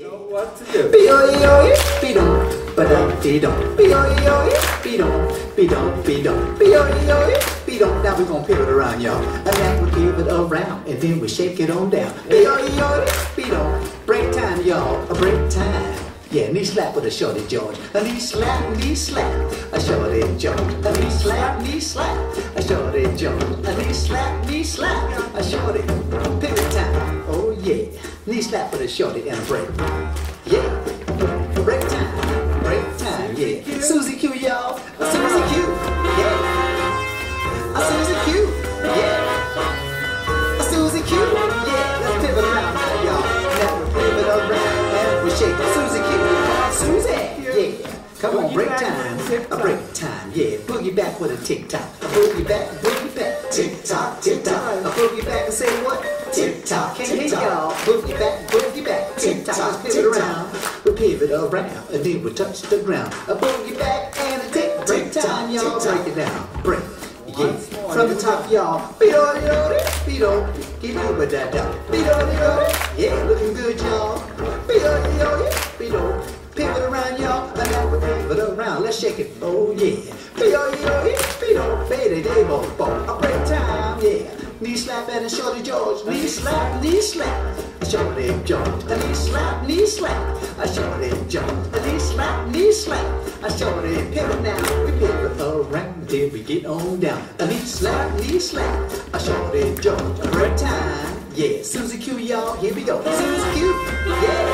know what to do. B-O-E-O-E, be-dum, ba-dum, dee-dum. Be-dum, be-dum, be-dum. Be-dum. Now we gonna pivot around, y'all. And then we pivot around, and then we shake it on down. B-O-E-O-E, be-dum. Break time, y'all, a break time. Yeah, knee slap with a shorty George. A knee slap, knee slap, a shorty George. A knee slap, knee slap, a shorty George. A knee slap, knee slap, a shorty. Knee slap with a shorty and a break. Yeah, break time, break time, yeah. Susie Q, y'all. A Susie Q, yeah. A Susie Q, yeah. A Susie Q, yeah. Let's pivot around now, y'all. Now we pivot around and we shake Susie Q. Susie, yeah. Come on, break time, a break time, yeah. Boogie back with a tick tock, a boogie back, boogie back, boogie back and say what? Tick tock, can't hear y'all. Boogie back, boogie back, tick tock, let's pivot around. We pivot around and then we touch the ground. A boogie back and a tick, break time, y'all. Break it down, break. Yeah, from the top, y'all. Beat-o, beat-o, beat-o, give you a da da. Beat-o, beat-o, yeah, looking good, y'all. Beat-o, beat-o, beat-o, pivot around, y'all. And now we pivot around. Let's shake it, oh yeah. Beat-o, beat-o, beat-o, baby, they both both. A break time, yeah. Knee slap and a shorty George. Knee slap, knee slap. A shorty George. A knee slap, knee slap. A shorty George. A knee slap, knee slap. A shorty pivot now. We pivot around till we get on down. A knee slap, knee slap. A shorty George. A break time. Yeah, Susie Q, y'all. Here we go. Susie Q. Yeah.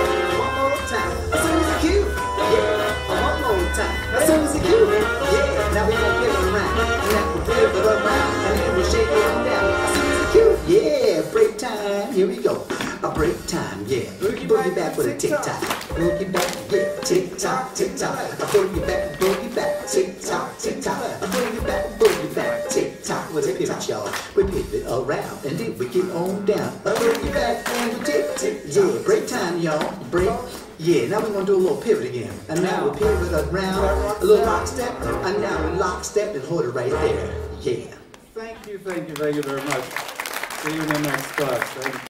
Here we go. A break time. Yeah. Boogie, boogie back with a tick tock. Boogie back. Yeah. Tick tock. Tick tock. A boogie back. Boogie back. Tick tock. Tick tock. A boogie back. Boogie back. Tick tock. With a pivot, y'all. We pivot around and then we get on down. A boogie back and we tick tick. Yeah. Break time, y'all. Break. Yeah, now we're gonna do a little pivot again. And now we pivot around, a little lock step, and now we lock step and hold it right there. Yeah. Thank you, thank you, thank you very much. See you in the next class. Thank you.